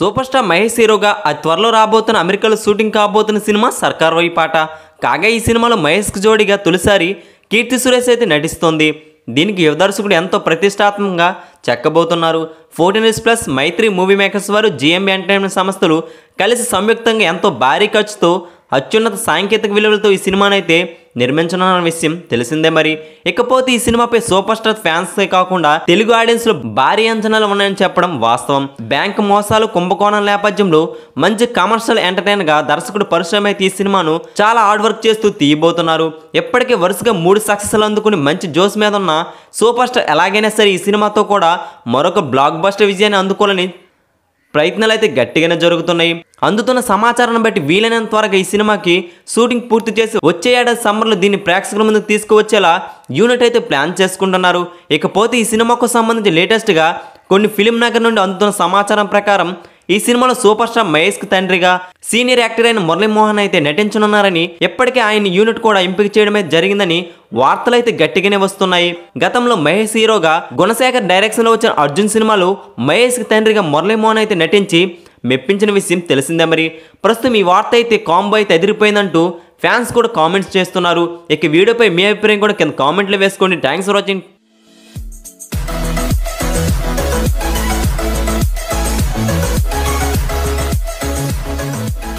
Super star Mahesh హీరోగా అతి త్వరలో రాబోతున్న అమెరికాలో షూటింగ్ కాబోతున్న సినిమా సర్కార్ వైపాట కాగా ఈ సినిమాలో మహేష్కి జోడిగా తొలిసారి కీర్తి సురేష్ అయితే నటిస్తోంది. దీనికి యువదర్శకుడు ఎంతో ప్రతిష్టాత్మకంగా చెక్కబోతున్నారు. Fourteen years plus Mythri movie makers వారు జిఎంబి ఎంటర్టైన్మెంట్ సంస్థలు కలిసి సంయుక్తంగా ఎంతో భారీ ఖర్చుతో అత్యున్నత సాంకేతిక విలువలతో ఈ సినిమానైతే నిర్మించనున్న విషయం తెలిసిందే మరి. ఇకపోతే ఈ సినిమాపై సూపర్ స్టార్ ఫ్యాన్స్ కాకుండా తెలుగు ఆడియన్స్లో భారీ అంచనాలు ఉన్నాయని చెప్పడం వాస్తవం. బ్యాంక్ మోసాలు కుంభకోణం నేపథ్యంలో మంచి కమర్షియల్ ఎంటర్టైనర్గా దర్శకుడు పరిశ్రమ అయితే ఈ సినిమాను చాలా హార్డ్ వర్క్ చేస్తూ తీయబోతున్నారు. ఇప్పటికే వరుసగా మూడు సక్సెస్లు అందుకుని మంచి జోస్ మీద ఉన్న సూపర్ స్టార్ ఎలాగైనా సరే ఈ సినిమాతో కూడా మరొక బ్లాక్ బస్టర్ విజయాన్ని అందుకోవాలని ప్రయత్నాలు అయితే గట్టిగానే జరుగుతున్నాయి. అందుతున్న సమాచారాన్ని బట్టి వీలైనంత త్వరగా ఈ సినిమాకి షూటింగ్ పూర్తి చేసి వచ్చే ఏడాది సమ్మర్లో దీన్ని ప్రేక్షకుల ముందుకు తీసుకువచ్చేలా యూనిట్ అయితే ప్లాన్ చేసుకుంటున్నారు. ఇకపోతే ఈ సినిమాకు సంబంధించి లేటెస్ట్గా కొన్ని ఫిలిం నగర్ నుండి అందుతున్న సమాచారం ప్రకారం ఈ సినిమాలో సూపర్ స్టార్ మహేష్కి తండ్రిగా సీనియర్ యాక్టర్ అయిన మురళీమోహన్ అయితే నటించనున్నారని ఇప్పటికే ఆయన యూనిట్ కూడా ఎంపిక చేయడమే జరిగిందని వార్తలు అయితే గట్టిగానే వస్తున్నాయి. గతంలో మహేష్ హీరోగా గుణశేఖర్ డైరెక్షన్లో వచ్చిన అర్జున్ సినిమాలు మహేష్కి తండ్రిగా మురళీమోహన్ అయితే నటించి మెప్పించిన విషయం తెలిసిందే మరి. ప్రస్తుతం ఈ వార్త అయితే కాంబో అయితే ఎదిరిపోయిందంటూ ఫ్యాన్స్ కూడా కామెంట్స్ చేస్తున్నారు. ఇక వీడియోపై మీ అభిప్రాయం కూడా కింద కామెంట్లు వేసుకోండి. Thanks for watching. Bye.